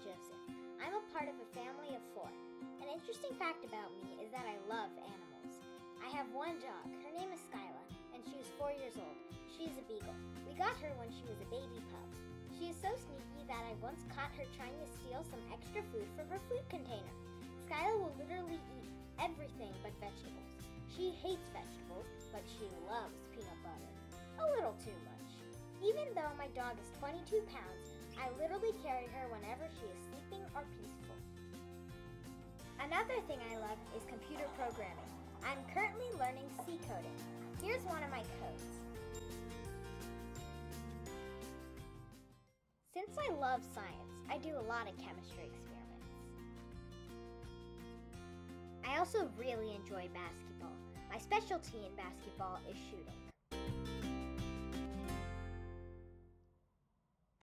Joseph. I'm a part of a family of four. An interesting fact about me is that I love animals. I have one dog. Her name is Skyla, and she is four years old. She is a beagle. We got her when she was a baby pup. She is so sneaky that I once caught her trying to steal some extra food from her food container. Skyla will literally eat everything but vegetables. She hates vegetables, but she loves peanut butter. A little too much. Even though my dog is 22 pounds, Another thing I love is computer programming. I'm currently learning C coding. Here's one of my codes. Since I love science, I do a lot of chemistry experiments. I also really enjoy basketball. My specialty in basketball is shooting.